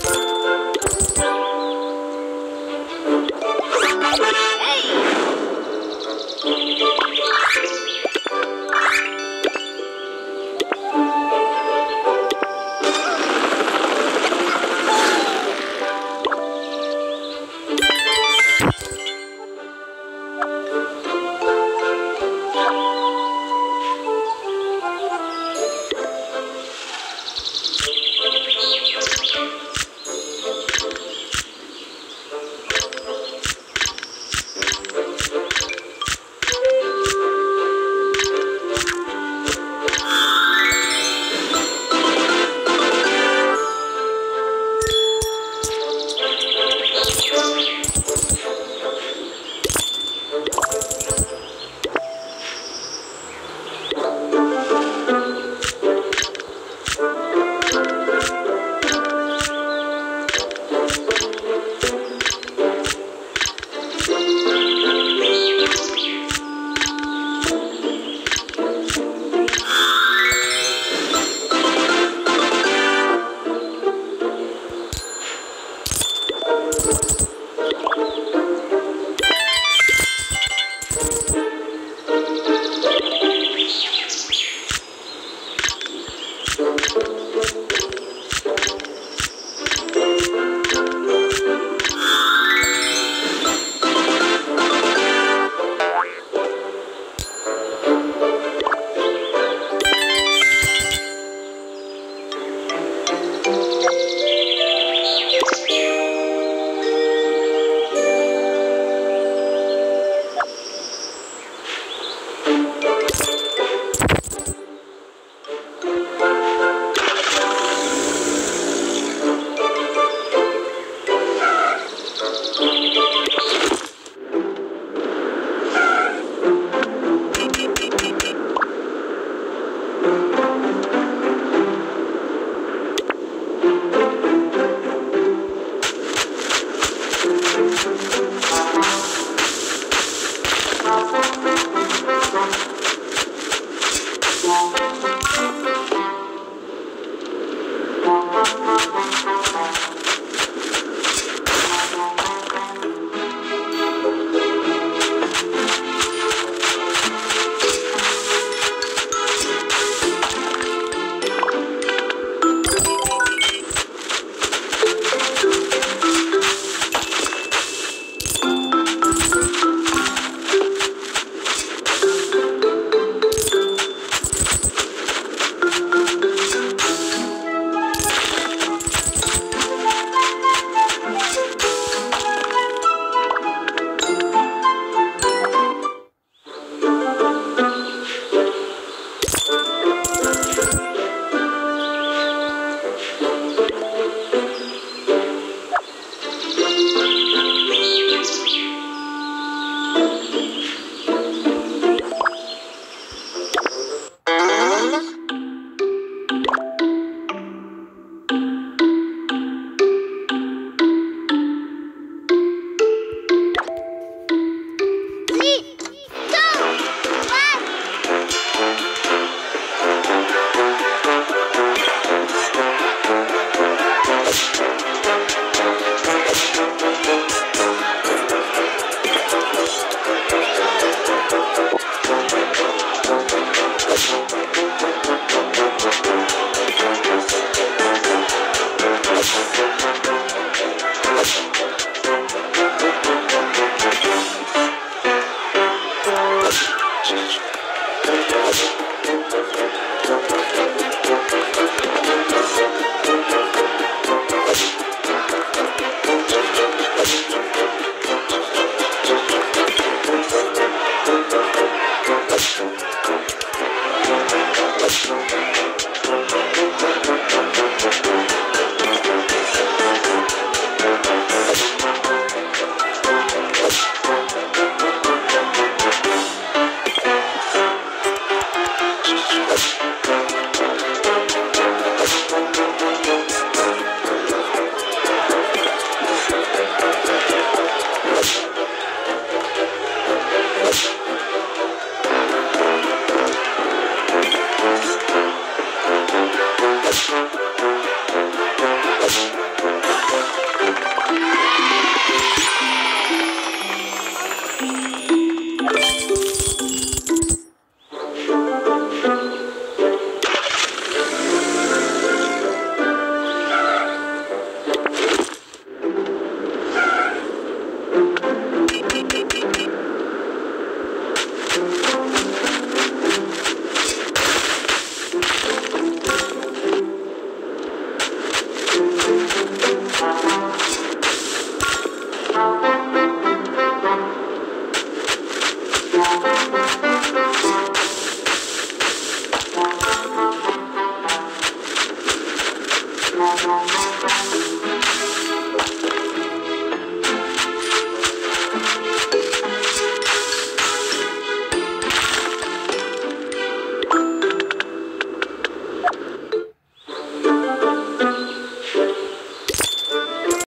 Thank